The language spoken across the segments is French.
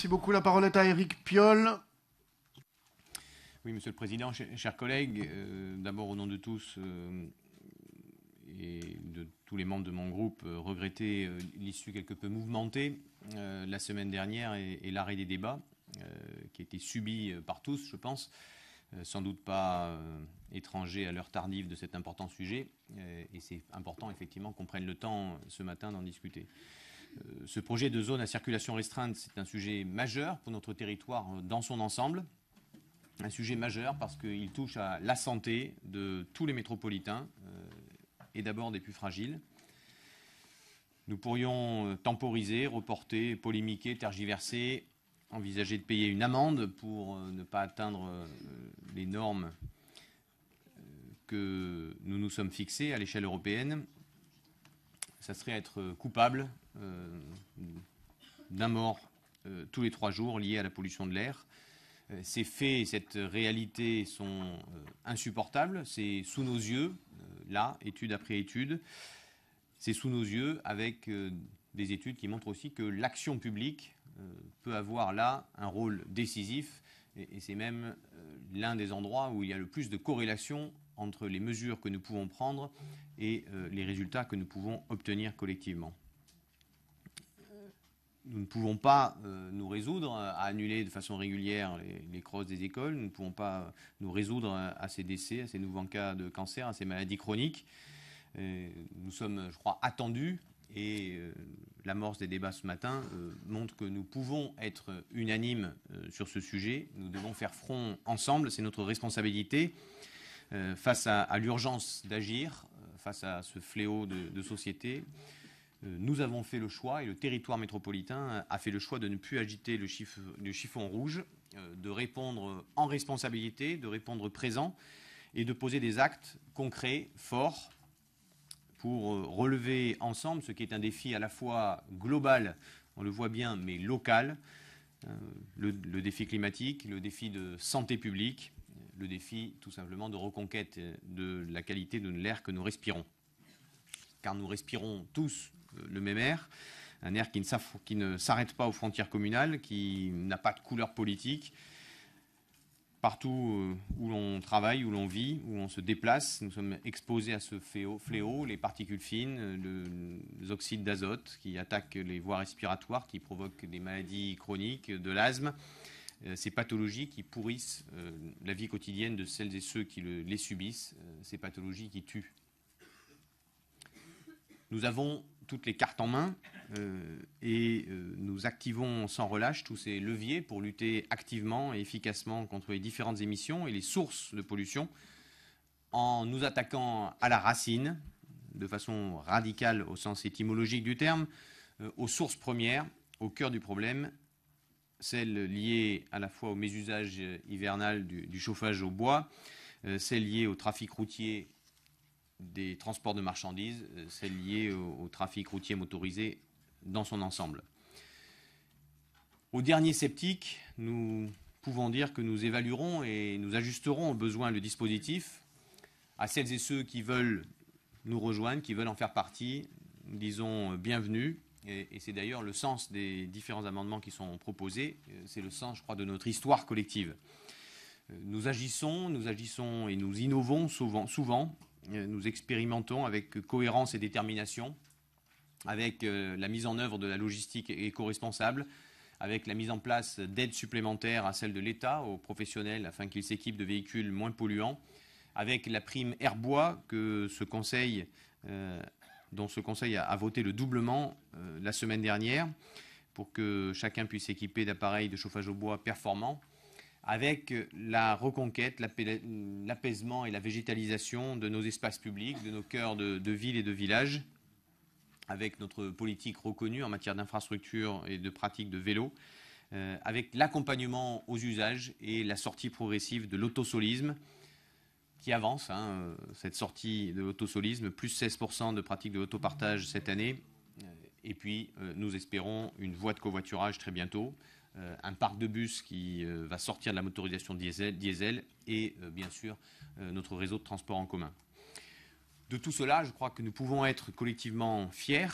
Merci beaucoup. La parole est à Éric Piolle. Oui, Monsieur le Président, chers collègues, euh, d'abord au nom de tous euh, et de tous les membres de mon groupe, euh, regretter l'issue quelque peu mouvementée la semaine dernière et, et l'arrêt des débats qui a été subi par tous, je pense, sans doute pas étranger à l'heure tardive de cet important sujet. et c'est important effectivement qu'on prenne le temps ce matin d'en discuter. Ce projet de zone à circulation restreinte, c'est un sujet majeur pour notre territoire dans son ensemble un sujet majeur parce qu'il touche à la santé de tous les métropolitains euh, et d'abord des plus fragiles. Nous pourrions euh, temporiser, reporter, polémiquer, tergiverser, envisager de payer une amende pour euh, ne pas atteindre les normes que nous nous sommes fixées à l'échelle européenne. Ça serait être coupable d'un mort tous les trois jours lié à la pollution de l'air. Euh, ces faits, cette réalité sont euh, insupportables. C'est sous nos yeux, euh, là, étude après étude. C'est sous nos yeux avec des études qui montrent aussi que l'action publique peut avoir là un rôle décisif. Et c'est même l'un des endroits où il y a le plus de corrélation entre les mesures que nous pouvons prendre et les résultats que nous pouvons obtenir collectivement nous ne pouvons pas euh, nous résoudre à annuler de façon régulière les, crosses des écoles, nous ne pouvons pas nous résoudre à ces décès, à ces nouveaux cas de cancer, à ces maladies chroniques. nous sommes, je crois, attendus et euh, l'amorce des débats ce matin euh, montre que nous pouvons être unanimes sur ce sujet. Nous devons faire front ensemble, c'est notre responsabilité face à, l'urgence d'agir, face à ce fléau de société. Euh, nous avons fait le choix, et le territoire métropolitain a fait le choix de ne plus agiter le, chiffon rouge, euh, de répondre en responsabilité, de répondre présent et de poser des actes concrets, forts, pour euh, relever ensemble ce qui est un défi à la fois global, on le voit bien, mais local, le, défi climatique, le défi de santé publique, le défi tout simplement de reconquête de la qualité de l'air que nous respirons. Car nous respirons tous le même air, un air qui ne, s'arrête pas aux frontières communales, qui n'a pas de couleur politique. Partout euh, où l'on travaille, où l'on vit, où on se déplace, nous sommes exposés à ce fléau, les particules fines, les oxydes d'azote qui attaquent les voies respiratoires, qui provoquent des maladies chroniques, de l'asthme, euh, ces pathologies qui pourrissent euh, la vie quotidienne de celles et ceux qui les subissent, ces pathologies qui tuent. Nous avons toutes les cartes en main euh, et euh, nous activons sans relâche tous ces leviers pour lutter activement et efficacement contre les différentes émissions et les sources de pollution en nous attaquant à la racine de façon radicale au sens étymologique du terme, euh, aux sources premières, au cœur du problème, celles liées à la fois au mésusage hivernal du, chauffage au bois, celles liées au trafic routier des transports de marchandises, euh, celles liées au, trafic routier motorisé dans son ensemble. Au dernier sceptique, nous pouvons dire que nous évaluerons et nous ajusterons au besoin le dispositif à celles et ceux qui veulent nous rejoindre, qui veulent en faire partie, disons bienvenue. Et, c'est d'ailleurs le sens des différents amendements qui sont proposés. Euh, c'est le sens, je crois, de notre histoire collective. Euh, nous agissons, nous agissons et nous innovons souvent, souvent euh, nous expérimentons avec cohérence et détermination, avec la mise en œuvre de la logistique éco-responsable, avec la mise en place d'aides supplémentaires à celles de l'État aux professionnels afin qu'ils s'équipent de véhicules moins polluants, avec la prime Airbois que ce conseil, dont ce conseil a, voté le doublement la semaine dernière pour que chacun puisse s'équiper d'appareils de chauffage au bois performants avec la reconquête, l'apaisement et la végétalisation de nos espaces publics, de nos cœurs de, villes et de villages, avec notre politique reconnue en matière d'infrastructure et de pratique de vélo, euh, avec l'accompagnement aux usages et la sortie progressive de l'autosolisme qui avance, hein, euh, cette sortie de l'autosolisme, plus 16% de pratique de l'autopartage cette année, euh, et puis nous espérons une voie de covoiturage très bientôt. Euh, un parc de bus qui euh, va sortir de la motorisation diesel, diesel et euh, bien sûr notre réseau de transport en commun. De tout cela, je crois que nous pouvons être collectivement fiers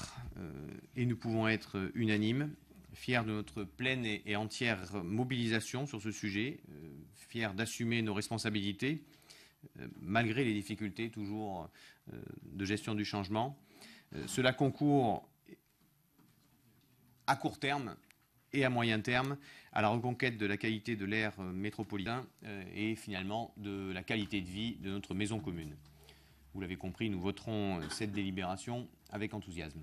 et nous pouvons être unanimes. fiers de notre pleine et, entière mobilisation sur ce sujet, euh, fiers d'assumer nos responsabilités, euh, malgré les difficultés toujours euh, de gestion du changement. Euh, cela concourt à court terme et à moyen terme à la reconquête de la qualité de l'air euh, métropolitain euh, et finalement de la qualité de vie de notre maison commune. Vous l'avez compris, nous voterons euh, cette délibération avec enthousiasme.